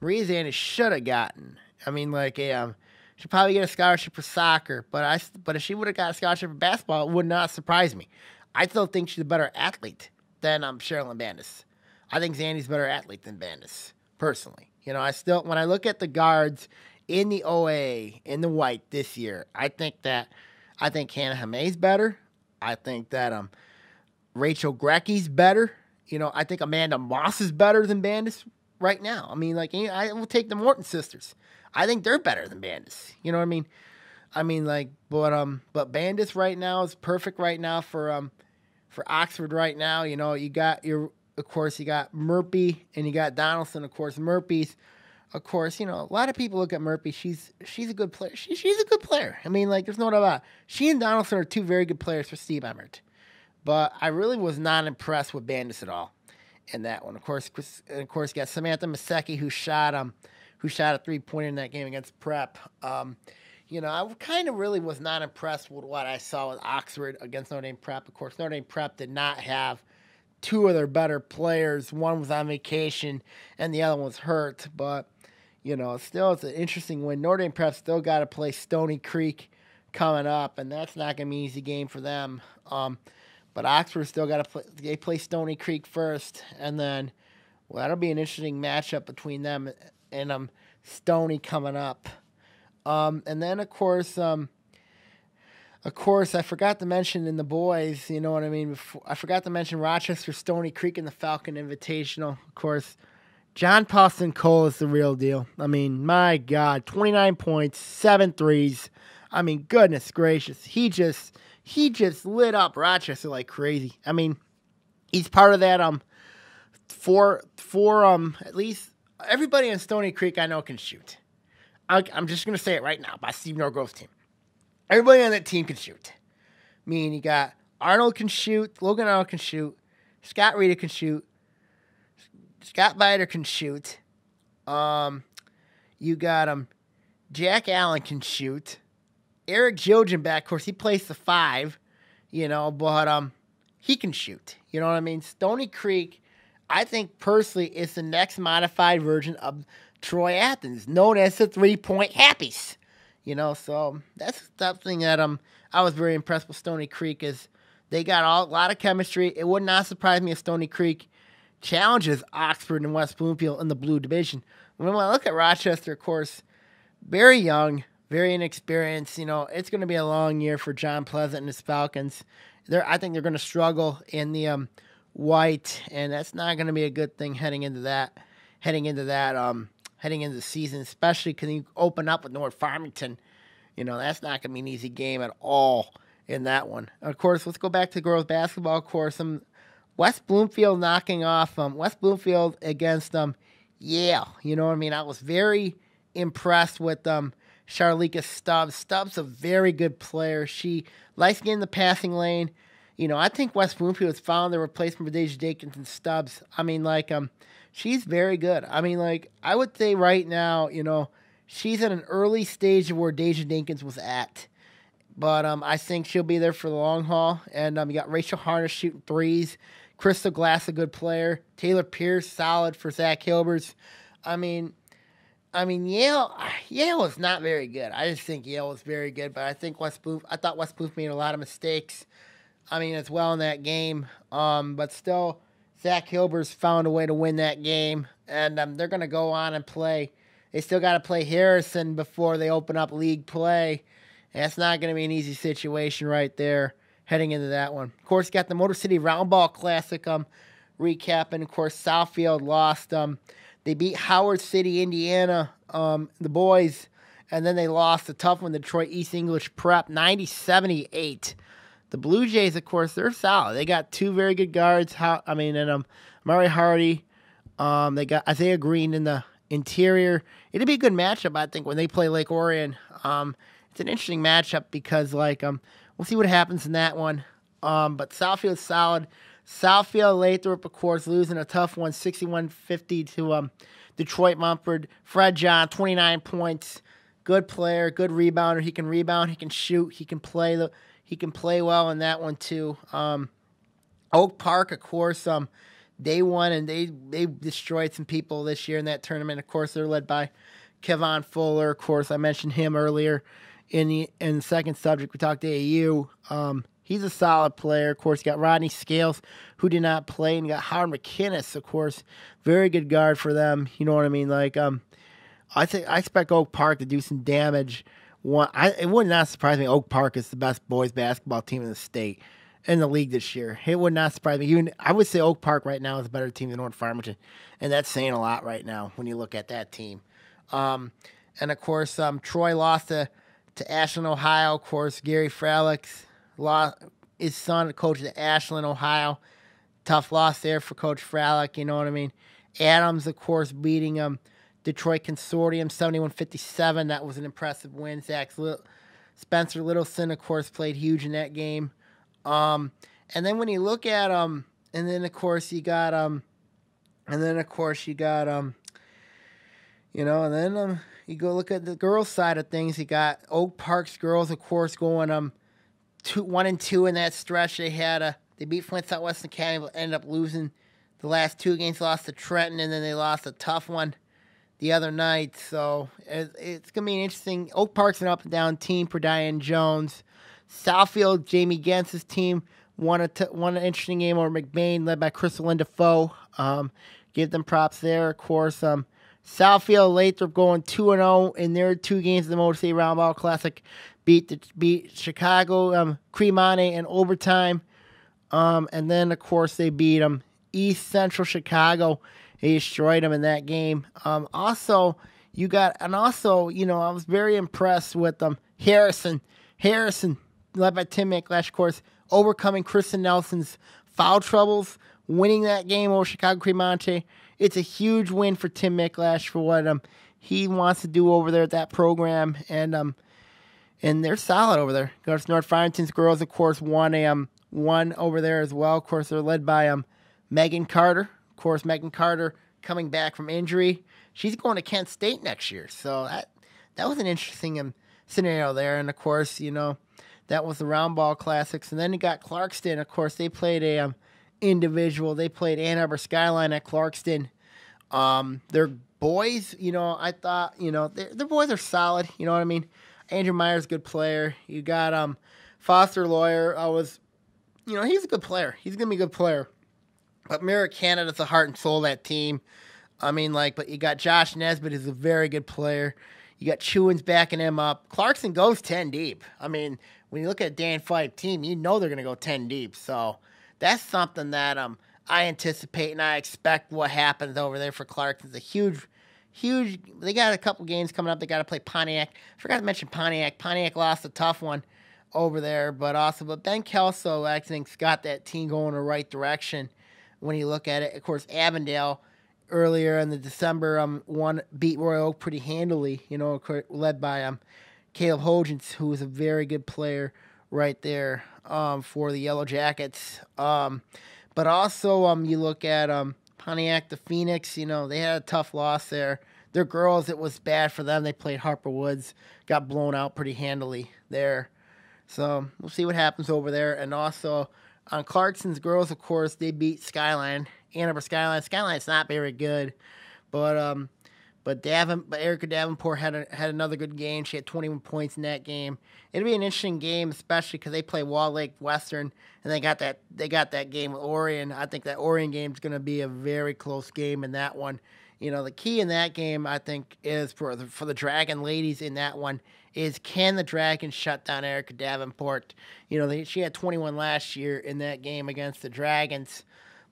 Speaker 2: Maria Zandi should have gotten. I mean, like a um, she'd probably get a scholarship for soccer, but I but if she would have got a scholarship for basketball, it would not surprise me. I still think she's a better athlete than um, Sherilyn Bandis. I think Zandi's a better athlete than Bandis, personally. You know, I still, when I look at the guards in the OA, in the white this year, I think that, I think Hannah Hamay's better. I think that um, Rachel Grecky's better. You know, I think Amanda Moss is better than Bandis right now. I mean, like, I will take the Morton sisters. I think they're better than Bandis. You know what I mean? I mean, like, but um, but Bandis right now is perfect right now for um, for Oxford right now. You know, you got your, of course, you got Murphy and you got Donaldson. Of course, Murphy's of course, you know, a lot of people look at Murphy. She's she's a good player. She, she's a good player. I mean, like, there's no doubt about it. She and Donaldson are two very good players for Steve Emmert. But I really was not impressed with Bandis at all in that one. Of course, of course, got Samantha Maseki who shot um who shot a three pointer in that game against Prep. Um, you know, I kind of really was not impressed with what I saw with Oxford against Notre Dame Prep. Of course, Notre Dame Prep did not have two of their better players. One was on vacation and the other one was hurt. But, you know, still it's an interesting win. Notre Dame Prep still got to play Stoney Creek coming up, and that's not going to be an easy game for them. Um, but Oxford still got to play. They play Stoney Creek first, and then well, that'll be an interesting matchup between them and um Stony coming up. Um, and then of course, um, of course, I forgot to mention in the boys. You know what I mean? Before, I forgot to mention Rochester Stoney Creek in the Falcon Invitational. Of course, John Paulson Cole is the real deal. I mean, my God, twenty nine points, seven threes. I mean, goodness gracious, he just he just lit up Rochester like crazy. I mean, he's part of that um four four um at least everybody in Stoney Creek I know can shoot. I, am just gonna say it right now by Steve Norgrove's team. Everybody on that team can shoot. I mean, you got Arnold can shoot, Logan Arnold can shoot, Scott Rita can shoot, Scott Biter can shoot. Um, you got him. Um, Jack Allen can shoot. Eric Jojen back, of course, he plays the five, you know, but um, he can shoot. You know what I mean? Stoney Creek, I think personally, is the next modified version of Troy Athens, known as the three point happies. You know, so that's something that um I was very impressed with Stoney Creek is they got all, a lot of chemistry. It would not surprise me if Stoney Creek challenges Oxford and West Bloomfield in the blue division. When I look at Rochester, of course, very young, very inexperienced. You know, it's going to be a long year for John Pleasant and his Falcons. They're, I think they're going to struggle in the um, white, and that's not going to be a good thing heading into that. Heading into that, um, heading into the season, especially because you open up with North Farmington. You know, that's not going to be an easy game at all in that one. Of course, let's go back to girls basketball. Of course, um, West Bloomfield knocking off um, West Bloomfield against um, yeah, you know what I mean. I was very impressed with um, Charlika Stubbs. Stubbs a very good player. She likes getting the passing lane. You know, I think West Bloomfield has found the replacement for Deja Jenkins and Stubbs. I mean, like, um, she's very good. I mean, like, I would say right now, you know, she's at an early stage of where Deja Jenkins was at. But um, I think she'll be there for the long haul. And um, you got Rachel Harness shooting threes. Crystal Glass, a good player. Taylor Pierce, solid for Zach Hilberts. I mean, I mean, Yale, Yale is not very good. I just think Yale was very good, but I think West Booth, I thought West Booth made a lot of mistakes. I mean, as well in that game, um, but still, Zach Hilberts found a way to win that game, and um, they're going to go on and play. They still got to play Harrison before they open up league play. And that's not going to be an easy situation right there heading into that one. Of course, got the Motor City Roundball Classic um, recapping. Of course, Southfield lost. Um, they beat Howard City, Indiana, um, the boys, and then they lost a tough one, Detroit East English Prep, 90 78. The Blue Jays, of course, they're solid. They got two very good guards. How I mean, and um, Murray Hardy. Um, they got Isaiah Green in the interior. It'd be a good matchup, I think, when they play Lake Orion. Um, it's an interesting matchup because, like, um, we'll see what happens in that one. Um, but Southfield's solid. Southfield Lathrop, of course, losing a tough one, 61-50 to um, Detroit Mumford. Fred John, 29 points. Good player, good rebounder. He can rebound, he can shoot, he can play the he can play well in that one too. Um, Oak Park, of course, um, they won and they they destroyed some people this year in that tournament. Of course, they're led by Kevon Fuller. Of course, I mentioned him earlier in the in the second subject. We talked AAU. Um, He's a solid player. Of course, you got Rodney Scales, who did not play, and you got Howard McKinnis, of course, very good guard for them. You know what I mean? Like, um, I think I expect Oak Park to do some damage. One, I, it would not surprise me. Oak Park is the best boys basketball team in the state, in the league this year. It would not surprise me. Even I would say Oak Park right now is a better team than North Farmington, and that's saying a lot right now when you look at that team. Um, and of course, um, Troy lost to to Ashland, Ohio. Of course, Gary Fralix lost his son, coach at Ashland, Ohio. Tough loss there for Coach Fralick, you know what I mean? Adams, of course, beating him Detroit Consortium 71-57. That was an impressive win. Zach Little, Spencer Littleson, of course, played huge in that game. Um, and then when you look at um, and then of course you got um, and then of course you got um, you know, and then um, you go look at the girls' side of things. You got Oak Park's girls, of course, going um, two, one and two in that stretch. They had a they beat Flint Southwestern Academy, but ended up losing the last two games. Lost to Trenton, and then they lost a tough one the other night. So it, it's gonna be an interesting. Oak Park's an up and down team for Diane Jones. Southfield, Jamie Gantz's team won a t- won an interesting game over McBain, led by Crystal Linda Foe. Um, give them props there, of course. Um, Southfield Lathrop going two and zero in their two games of the Motor City Roundball Classic, beat the, beat Chicago, um, Crete-Monee in overtime, um, and then of course they beat them East Central Chicago. They destroyed them in that game. Um, also, you got and also you know I was very impressed with them. Um, Harrison, Harrison, led by Tim McLash, of course, overcoming Kristen Nelson's foul troubles, winning that game over Chicago Crete-Monee it's a huge win for Tim McLash for what um he wants to do over there at that program, and um and they're solid over there. Of course, North Farmington's girls, of course, won a um one over there as well. Of course, they're led by um Megan Carter. Of course, Megan Carter coming back from injury. She's going to Kent State next year, so that that was an interesting um, scenario there. And of course, you know that was the round ball classics, and then you got Clarkston. Of course, they played a um, individual. They played Ann Arbor Skyline at Clarkston. Um, their boys, you know, I thought, you know, their boys are solid. You know what I mean? Andrew Myers, good player. You got um, Foster Lawyer. I was, you know, he's a good player. He's gonna be a good player. But Mirror Canada's the heart and soul of that team. I mean, like, but you got Josh Nesbitt, who's a very good player. You got Chewins backing him up. Clarkston goes 10 deep. I mean, when you look at Dan Fife team, you know they're going to go 10 deep. So that's something that um I anticipate and I expect what happens over there for Clark. It's a huge, huge. They got a couple games coming up. They got to play Pontiac. forgot to mention Pontiac. Pontiac lost a tough one over there, but also, but Ben Kelso I think's got that team going the right direction when you look at it. Of course, Avondale earlier in the December um one beat Royal Oak pretty handily. You know, led by um Caleb Hogens, who is a very good player right there um, for the Yellow Jackets. Um, but also, um, you look at um, Pontiac, the Phoenix. You know, they had a tough loss there. Their girls, it was bad for them. They played Harper Woods, got blown out pretty handily there. So we'll see what happens over there. And also on Clarkston's girls, of course, they beat Skyline, Ann Arbor Skyline. Skyline's not very good, but um, but Davin, but Erica Davenport had a, had another good game. She had 21 points in that game. It'll be an interesting game, especially because they play Walled Lake Western, and they got that they got that game with Orion. I think that Orion game is going to be a very close game in that one. You know, the key in that game, I think, is for the for the Dragon ladies in that one is can the Dragons shut down Erica Davenport? You know, they, she had 21 last year in that game against the Dragons,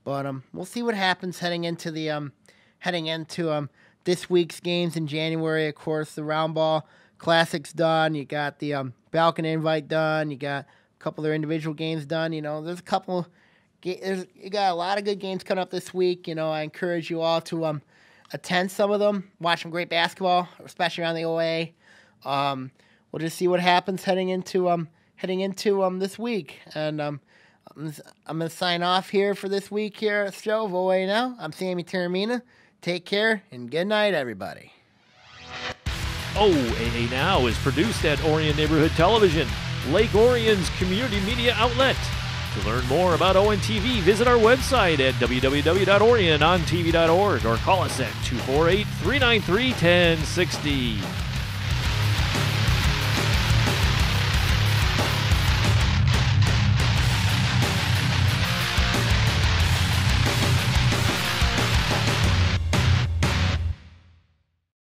Speaker 2: but um, we'll see what happens heading into the um, heading into um this week's games in January. Of course, the round ball classics done. You got the um, Falcon invite done. You got a couple of their individual games done. You know, there's a couple. There's you got a lot of good games coming up this week. You know, I encourage you all to um attend some of them, watch some great basketball, especially around the OA. Um, we'll just see what happens heading into um heading into um this week, and um I'm, I'm gonna sign off here for this week here at of OA now. I'm Sammy Taormina. Take care and good night, everybody.
Speaker 1: OAA Now is produced at Orion Neighborhood Television, Lake Orion's community media outlet. To learn more about ONTV, visit our website at www.orionontv.org or call us at 248 393 1060.